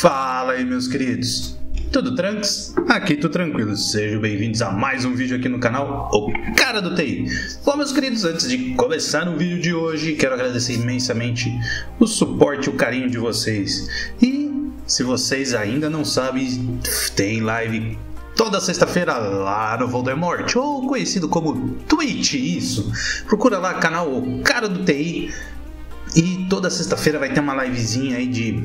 Fala aí, meus queridos. Tudo tranks? Aqui tudo tranquilo. Sejam bem-vindos a mais um vídeo aqui no canal O Cara do TI. Bom, meus queridos, antes de começar o vídeo de hoje, quero agradecer imensamente o suporte e o carinho de vocês. E se vocês ainda não sabem, tem live toda sexta-feira lá no Voldemort, ou conhecido como Twitch, isso. Procura lá canal O Cara do TI. E toda sexta-feira vai ter uma livezinha aí de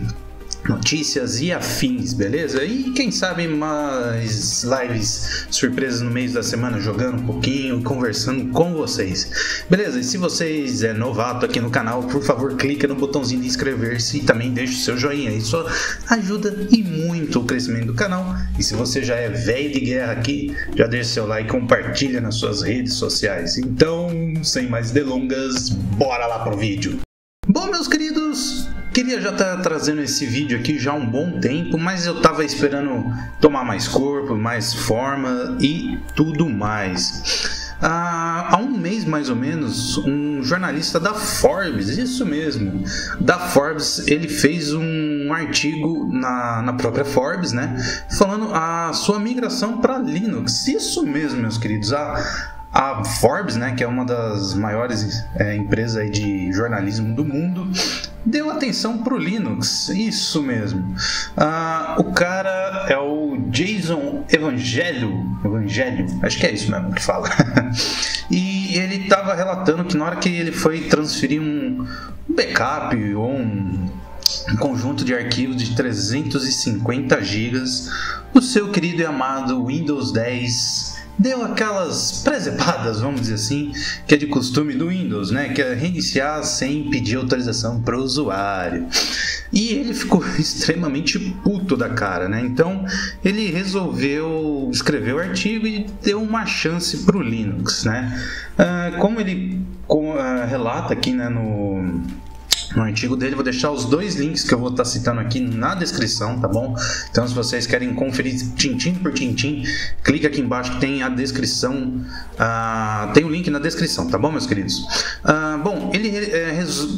notícias e afins, beleza? E quem sabe mais lives surpresas no meio da semana, jogando um pouquinho e conversando com vocês, beleza? E se vocês é novato aqui no canal, por favor, clica no botãozinho de inscrever-se e também deixe o seu joinha, isso ajuda e muito o crescimento do canal. E se você já é velho de guerra aqui, já deixa seu like, compartilha nas suas redes sociais. Então, sem mais delongas, bora lá pro vídeo. Bom, meus queridos, queria já estar tá trazendo esse vídeo aqui já há um bom tempo, mas eu estava esperando tomar mais corpo, mais forma e tudo mais. Ah, há um mês mais ou menos, um jornalista da Forbes, isso mesmo, da Forbes, ele fez um artigo na, na própria Forbes, né, falando a sua migração para Linux. Isso mesmo, meus queridos. A, a Forbes, né, que é uma das maiores é, empresas de jornalismo do mundo, deu atenção para o Linux. Isso mesmo. Ah, o cara é o Jason Evangelho, Evangelho, acho que é isso mesmo que fala. e ele estava relatando que na hora que ele foi transferir um backup ou um um conjunto de arquivos de 350 GB, o seu querido e amado Windows 10 deu aquelas presepadas, vamos dizer assim, que é de costume do Windows, né? Que é reiniciar sem pedir autorização para o usuário. E ele ficou extremamente puto da cara, né? Então ele resolveu escrever o artigo e deu uma chance para o Linux, né? Uh, como ele uh, relata aqui né, no no artigo dele. Vou deixar os dois links que eu vou estar citando aqui na descrição, tá bom? Então, se vocês querem conferir tintim por tintim, clica aqui embaixo que tem a descrição. Uh, tem o um link na descrição, tá bom, meus queridos? Uh, bom, ele é,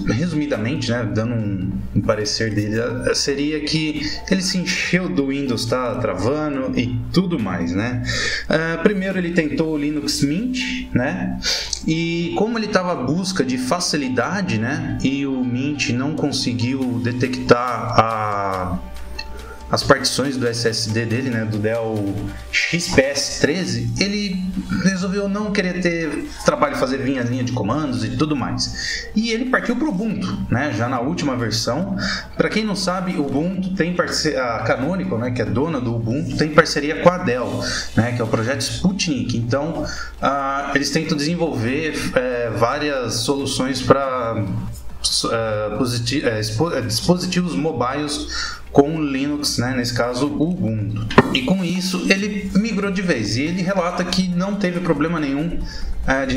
resumidamente, né, dando um, parecer dele, ah, seria que ele se encheu do Windows, tá travando e tudo mais, né? Uh, primeiro ele tentou o Linux Mint, né? E como ele estava à busca de facilidade, né? E o Mint não conseguiu detectar a, as partições do SSD dele, né, do Dell XPS 13, ele resolveu não querer ter trabalho fazer linha de comandos e tudo mais. E ele partiu para o Ubuntu, né, já na última versão. Para quem não sabe, o Ubuntu tem parceria, a Canonical, né, que é dona do Ubuntu, tem parceria com a Dell, né, que é o projeto Sputnik. Então, uh, eles tentam desenvolver é, várias soluções para uh, dispositivos mobiles com Linux, né, nesse caso Ubuntu. E com isso ele migrou de vez. E ele relata que não teve problema nenhum de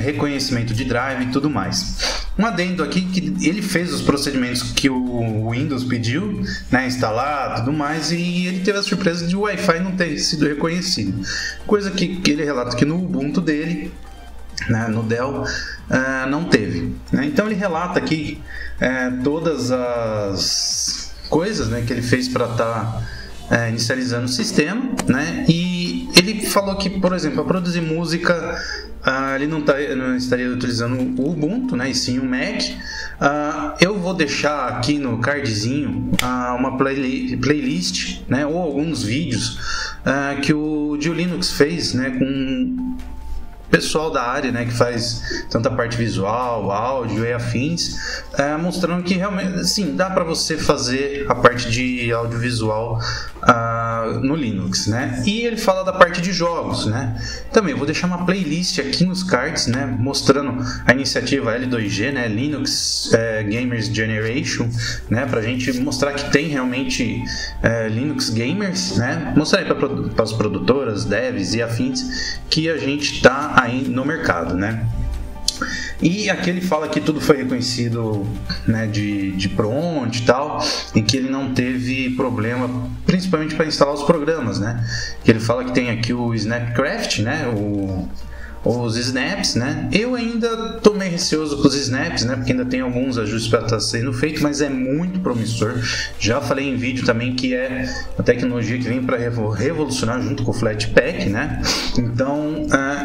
reconhecimento de drive e tudo mais. Um adendo aqui que ele fez os procedimentos que o Windows pediu, né, instalar tudo mais, e ele teve a surpresa de o Wi-Fi não ter sido reconhecido. Coisa que ele relata que no Ubuntu dele né, no Dell uh, não teve. Né? Então ele relata aqui uh, todas as coisas né, que ele fez para estar tá, uh, inicializando o sistema, né? E ele falou que, por exemplo, para produzir música ele não, tá, não, estaria utilizando o Ubuntu, né, e sim o Mac. eu vou deixar aqui no cardzinho uma play, playlist, né, ou alguns vídeos que o Dio Linux fez, né, com pessoal da área, né, que faz tanta parte visual, áudio e afins, é, mostrando que realmente, sim, dá para você fazer a parte de audiovisual uh, no Linux, né? E ele fala da parte de jogos, né? Também vou deixar uma playlist aqui nos cards, né, mostrando a iniciativa L2G, né, Linux é, Gamers Generation, né, para gente mostrar que tem realmente é, Linux gamers, né? Mostrar aí para as produtoras, devs e afins que a gente está aí no mercado, né? E aqui ele fala que tudo foi reconhecido né, de, de pronto e tal, e que ele não teve problema, principalmente para instalar os programas, né? Que ele fala que tem aqui o Snapcraft, né? O, os snaps, né? Eu ainda tô meio receoso com os snaps, né? Porque ainda tem alguns ajustes para estar tá sendo feito, mas é muito promissor. Já falei em vídeo também que é a tecnologia que vem para revolucionar junto com o Flatpak, né? Então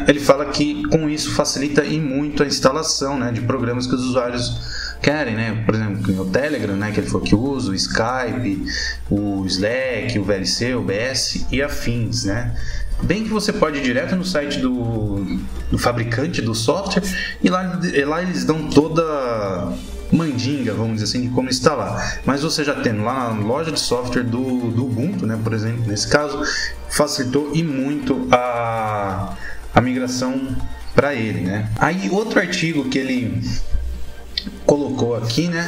ele fala que com isso facilita e muito a instalação, né? De programas que os usuários querem, né? Por exemplo, o Telegram, né? Que ele falou que usa, o Skype, o Slack, o VLC, o BS e afins, né? Bem que você pode ir direto no site do, do fabricante do software e lá, lá eles dão toda mandinga, vamos dizer assim, de como instalar. Mas você já tendo lá na loja de software do, do Ubuntu, né, por exemplo, nesse caso, facilitou e muito a, a migração para ele, né? Aí outro artigo que ele colocou aqui, né,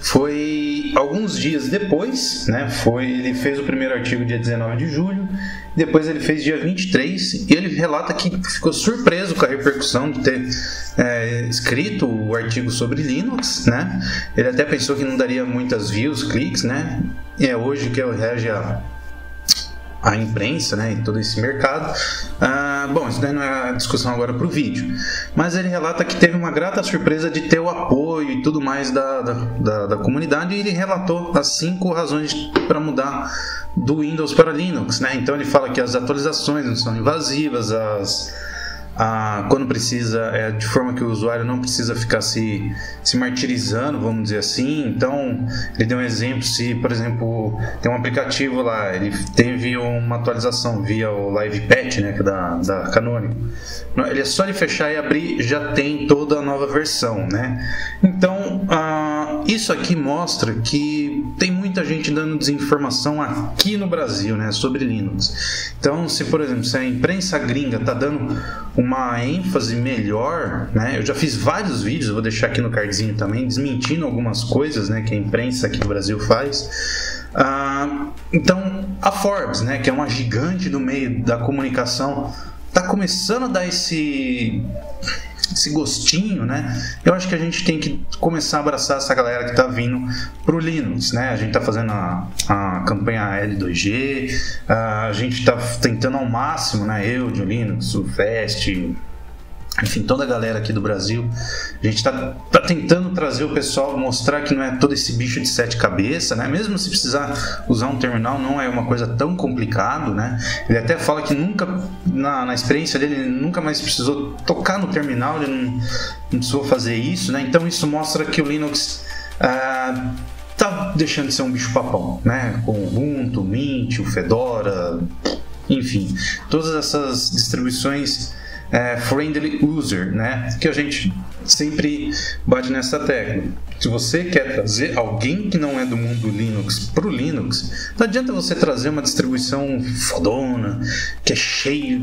foi alguns dias depois, né, foi ele fez o primeiro artigo dia 19 de julho, depois ele fez dia 23 e ele relata que ficou surpreso com a repercussão de ter é, escrito o artigo sobre Linux, né? Ele até pensou que não daria muitas views, cliques, né? E é hoje que eu rege a a imprensa né, e todo esse mercado. Ah, bom, isso não é a discussão agora para o vídeo, mas ele relata que teve uma grata surpresa de ter o apoio e tudo mais da, da, da, da comunidade e ele relatou as cinco razões para mudar do Windows para Linux. Né? Então ele fala que as atualizações não são invasivas, as ah, quando precisa, é, de forma que o usuário não precisa ficar se, se martirizando, vamos dizer assim. Então, ele deu um exemplo: se, por exemplo, tem um aplicativo lá, ele teve uma atualização via o Live Patch, né, é da, da Canonical. Ele é só de fechar e abrir, já tem toda a nova versão, né? Então, ah, isso aqui mostra que tem muita gente dando desinformação aqui no Brasil, né, sobre Linux. Então, se por exemplo, se a imprensa gringa está dando uma ênfase melhor, né? Eu já fiz vários vídeos, vou deixar aqui no cardzinho também, desmentindo algumas coisas, né, que a imprensa aqui no Brasil faz. Ah, então, a Forbes, né, que é uma gigante do meio da comunicação, está começando a dar esse esse gostinho, né? Eu acho que a gente tem que começar a abraçar essa galera que está vindo pro Linux, né? A gente está fazendo a, a campanha L2G, a gente está tentando ao máximo, né? Eu, de Linux, o Fest, enfim, toda a galera aqui do Brasil. A gente está tá tentando trazer o pessoal, mostrar que não é todo esse bicho de sete cabeças, né? Mesmo se precisar usar um terminal, não é uma coisa tão complicado, né? Ele até fala que nunca, na, na experiência dele, ele nunca mais precisou tocar no terminal, ele não, não precisou fazer isso, né? Então isso mostra que o Linux ah, tá deixando de ser um bicho papão, né? Com o Ubuntu, Mint, o Fedora, enfim, todas essas distribuições é, friendly user, né? Que a gente sempre bate nessa tecla. Se você quer trazer alguém que não é do mundo Linux para o Linux, não adianta você trazer uma distribuição fodona, que é cheio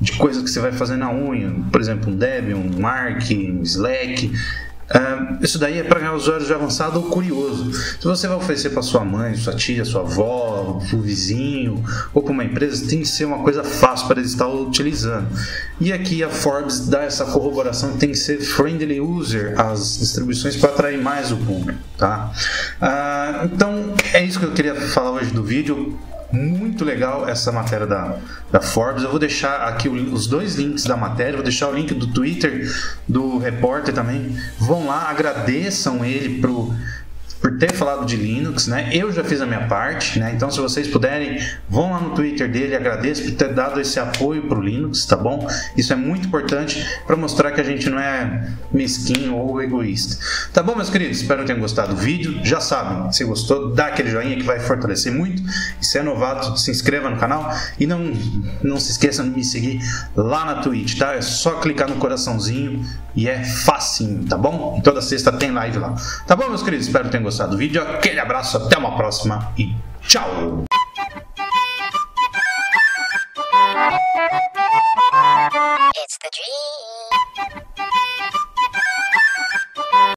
de coisas que você vai fazer na unha. Por exemplo, um Debian, um Arc, um Slack. Uh, isso daí é para usuários de avançado ou curioso. Se você vai oferecer para sua mãe, sua tia, sua avó, o vizinho ou para uma empresa, tem que ser uma coisa fácil para eles estar utilizando. E aqui a Forbes dá essa corroboração tem que ser friendly user as distribuições para atrair mais o público. Tá? Uh, então é isso que eu queria falar hoje do vídeo. Muito legal essa matéria da, da Forbes. Eu vou deixar aqui os dois links da matéria, vou deixar o link do Twitter do repórter também. Vão lá, agradeçam ele pro por ter falado de Linux, né? Eu já fiz a minha parte, né? Então, se vocês puderem, vão lá no Twitter dele, agradeço por ter dado esse apoio para o Linux, tá bom? Isso é muito importante para mostrar que a gente não é mesquinho ou egoísta. Tá bom, meus queridos? Espero que tenham gostado do vídeo. Já sabem, se gostou, dá aquele joinha que vai fortalecer muito. E se é novato, se inscreva no canal e não, não se esqueçam de me seguir lá na Twitch, tá? É só clicar no coraçãozinho e é fácil, tá bom? E toda sexta tem live lá. Tá bom, meus queridos? Espero que tenham gostado do vídeo. Aquele abraço, até uma próxima e tchau! It's the dream.